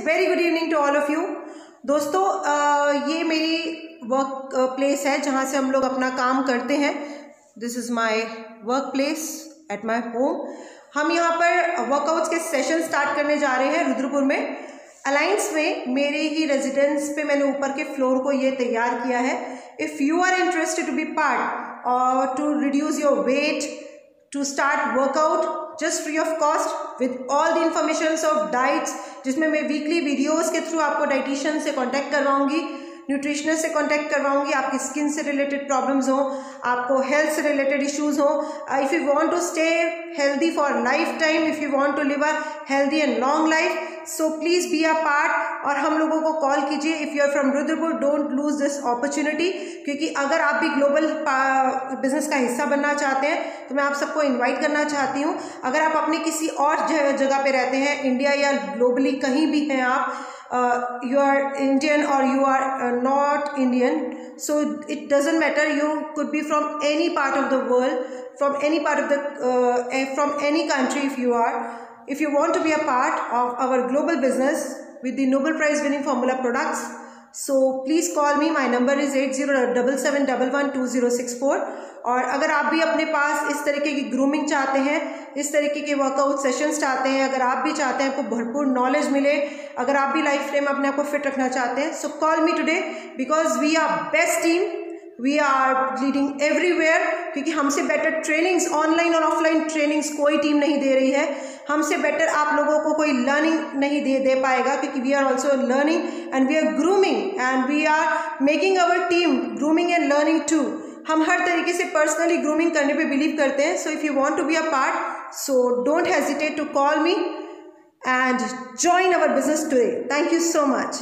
Very good evening to all of you दोस्तों ये मेरी वर्क प्लेस है जहाँ से हम लोग अपना काम करते हैं। This is my workplace at my home हम यहाँ पर वर्कआउट्स के सेशन स्टार्ट करने जा रहे हैं रुद्रपुर में। अलाइंस में मेरे ही रेजिडेंस पे मैंने ऊपर के फ्लोर को ये तैयार किया है। If you are interested to be part और to reduce your weight to start workout just free of cost with all the information of diets जिसमें मैं वीकली वीडियोस के थ्रू आपको डाइटिशियन से कांटेक्ट करवाऊँगी। न्यूट्रिशनिस्ट से कांटेक्ट करवाऊँगी, आपकी स्किन से रिलेटेड प्रॉब्लम्स हो, आपको हेल्थ से रिलेटेड इश्यूज़ हो। If you want to stay healthy for lifetime if you want to live a healthy and long life so please be a part और हम लोगों को कॉल कीजिए। If you are from Rudrapur don't lose this opportunity क्योंकि अगर आप भी global business का हिस्सा बनना चाहते हैं तो मैं आप सबको इन्वाइट करना चाहती हूँ। अगर आप अपने किसी और जगह पे रहते हैं इंडिया या ग्लोबली कहीं भी हैं आप uh, you are Indian or you are uh, not Indian. So it doesn't matter. You could be from any part of the world, from any part of the, uh, eh, from any country if you are. If you want to be a part of our global business with the Nobel Prize winning formula products, so please call me my number is eight zero double seven double one two zero six four और अगर आप भी अपने पास इस तरीके की grooming चाहते हैं, इस तरीके के वर्कआउट सेशंस चाहते हैं, अगर आप भी चाहते हैं आपको भरपूर नॉलेज मिले, अगर आप भी लाइफ टाइम अपने आप को फिट रखना चाहते हैं so call me today because we are best team we are leading everywhere क्योंकि हमसे बेटर ट्रेनिंग्स ऑनलाइन और ऑफलाइन ट्रेनिंग्स कोई टीम नहीं दे रही है। हमसे बेटर आप लोगों को कोई लर्निंग नहीं दे दे पाएगा क्योंकि we are also learning and we are grooming and we are making our team grooming and learning too हम हर तरीके से पर्सनली ग्रूमिंग करने पे बिलीव करते हैं. So if you want to be a part so don't hesitate to call me and join our business today thank you so much